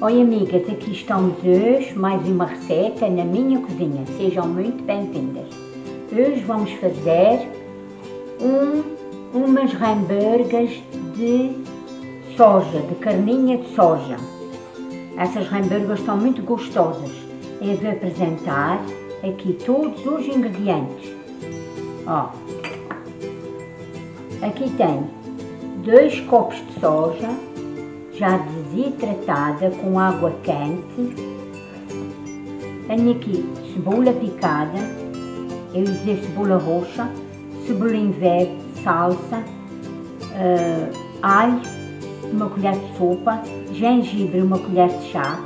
Oi amigas, aqui estamos hoje mais uma receita na minha cozinha. Sejam muito bem-vindas. Hoje vamos fazer um, umas hambúrgueres de soja, de carninha de soja. Essas hambúrgueres estão muito gostosas. Eu vou apresentar aqui todos os ingredientes. Ó, aqui tem dois copos de soja, já desidratada com água quente. Tenho aqui cebola picada, eu usei cebola roxa, cebolinho verde, salsa, uh, alho, uma colher de sopa, gengibre, uma colher de chá,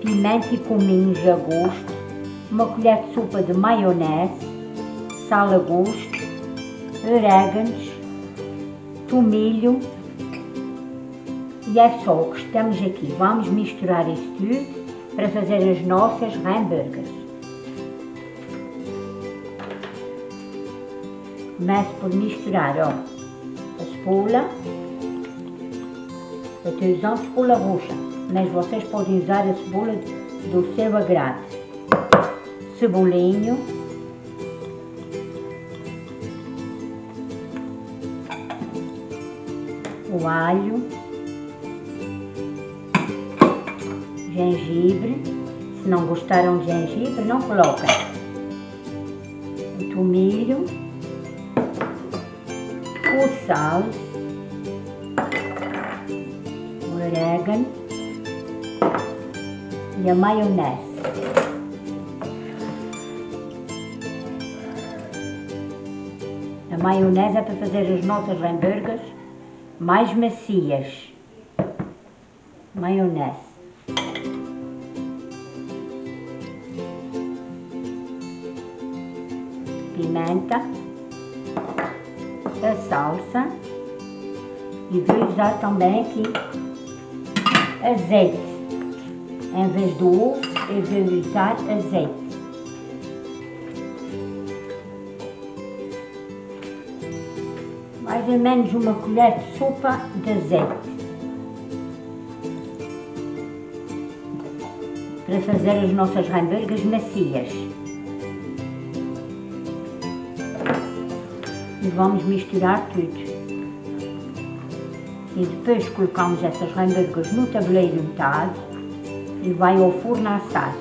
pimenta e cominhos a gosto, uma colher de sopa de maionese, sal a gosto, orégãos, tomilho, e é só o que estamos aqui. Vamos misturar isso tudo para fazer as nossas hambúrgueres. Começo por misturar ó, a cebola. Eu estou usando cebola roxa, mas vocês podem usar a cebola do seu agrado. Cebolinho. O alho. Gengibre. Se não gostaram de gengibre, não coloquem. O tomilho, o sal, o orégano e a maionese. A maionese é para fazer as nossas hambúrgueres mais macias. Maionese. Pimenta, a salsa e vou usar também aqui azeite. Em vez do ovo, eu vou usar azeite. Mais ou menos uma colher de sopa de azeite. Para fazer as nossas hambúrgueres macias. E vamos misturar tudo. E depois colocamos essas hambúrgueres no tabuleiro untado e vai ao forno assar.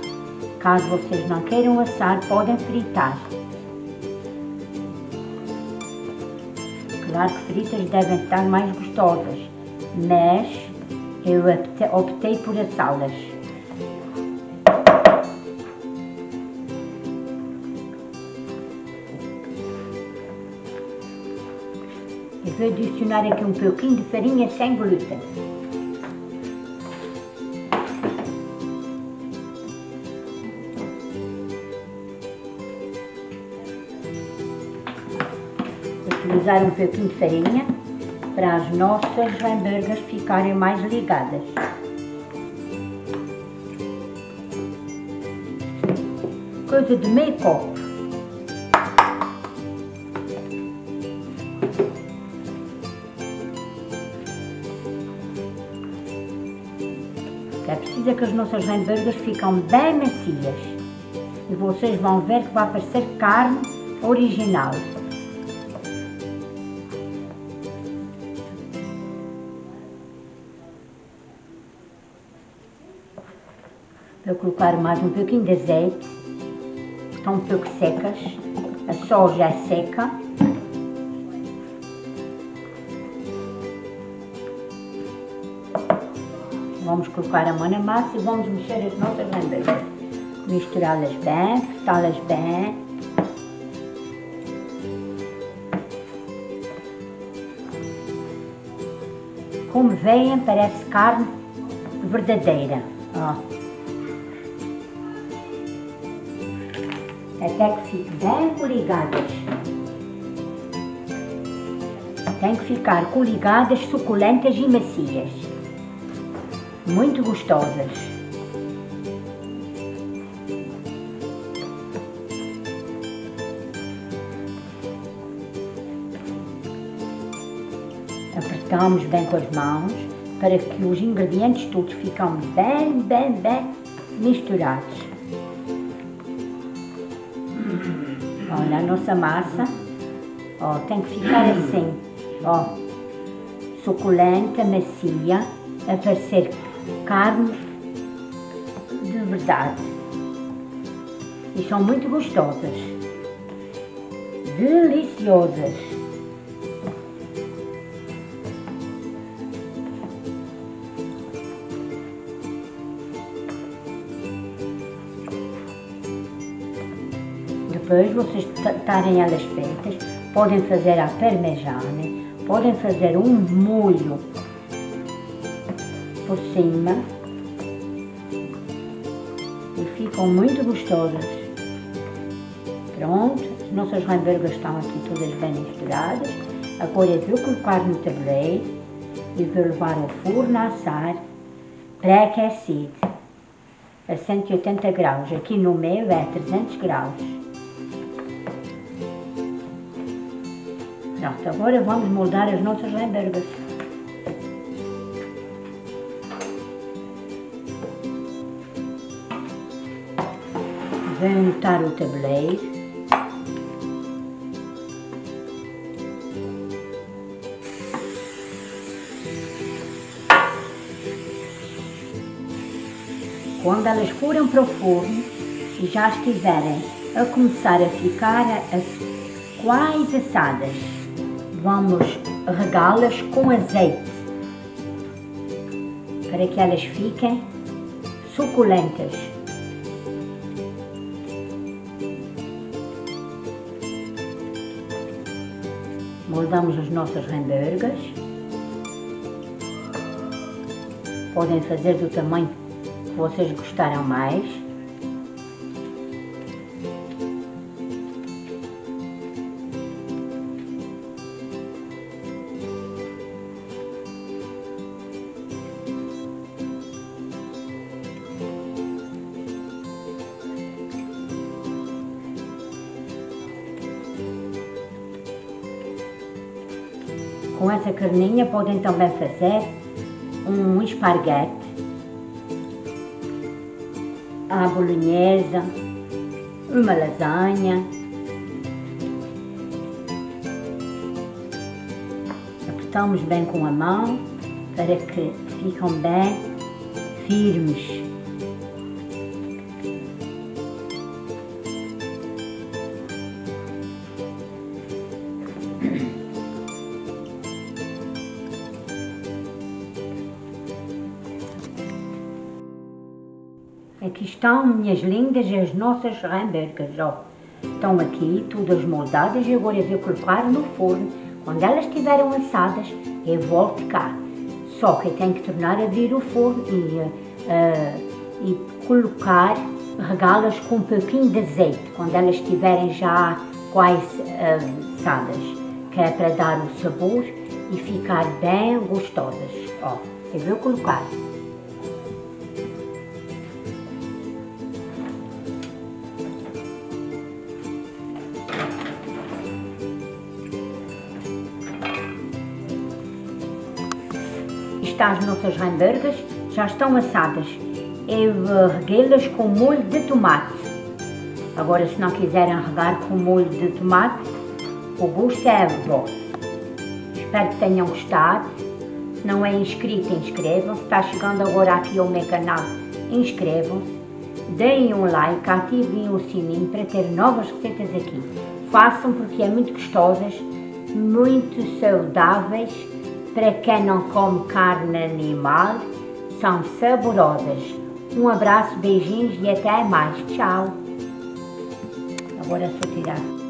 Caso vocês não queiram assar, podem fritar. Claro que fritas devem estar mais gostosas, mas eu optei por assá-las. E vou adicionar aqui um pouquinho de farinha sem glúten. Utilizar um pouquinho de farinha para as nossas hambúrgueres ficarem mais ligadas. Coisa de meio copo. É preciso que as nossas hambúrgueres ficam bem macias. E vocês vão ver que vai parecer carne original. Vou colocar mais um pouquinho de azeite. Estão um pouco secas. A soja é seca. Vamos colocar a mão na massa e vamos mexer as nossas hambúrgueres. Misturá-las bem, fritá-las bem. Como veem, parece carne verdadeira. Ó. Até que fiquem bem coligadas. Tem que ficar coligadas, suculentas e macias muito gostosas. Apertamos bem com as mãos para que os ingredientes todos ficam bem, bem, bem misturados. Olha a nossa massa, ó, tem que ficar assim, ó, suculenta, macia, a parecer carne de verdade. E são muito gostosas, deliciosas. Depois vocês estarem elas feitas, podem fazer a parmegiana, podem fazer um molho por cima e ficam muito gostosas. Pronto, as nossas hambúrgueres estão aqui todas bem misturadas. Agora vou colocar no tabuleiro e vou levar ao forno a assar pré-aquecido a 180 graus. Aqui no meio é 300 graus. Pronto, agora vamos moldar as nossas hambúrgueres. Vou untar o tabuleiro. Quando elas forem para o forno e já estiverem a começar a ficar quase assadas, vamos regá-las com azeite para que elas fiquem suculentas. Moldamos os nossos hambúrgueres. Podem fazer do tamanho que vocês gostaram mais. Com essa carninha podem também fazer um esparguete, a bolonhesa, uma lasanha. Apertamos bem com a mão para que ficam bem firmes. Aqui estão, minhas lindas, as nossas hambúrgueres, ó. Estão aqui, todas moldadas, e agora eu vou colocar no forno. Quando elas estiverem assadas, eu volto cá. Só que eu tenho que tornar a abrir o forno e, uh, e colocar, regá-las com um pouquinho de azeite, quando elas estiverem já quase uh, assadas, que é para dar o sabor e ficar bem gostosas. Ó, eu vou colocar. Está as nossas hambúrgueres, já estão assadas. Eu reguei-las com molho de tomate. Agora, se não quiserem regar com molho de tomate, o gosto é vosso. Espero que tenham gostado. Se não é inscrito, inscrevam-se. Está chegando agora aqui ao meu canal, inscrevam-se. Deem um like, ativem o sininho para ter novas receitas aqui. Façam porque é muito gostosas, muito saudáveis para quem não come carne animal, são saborosas. Um abraço, beijinhos e até mais. Tchau. Agora é só tirar.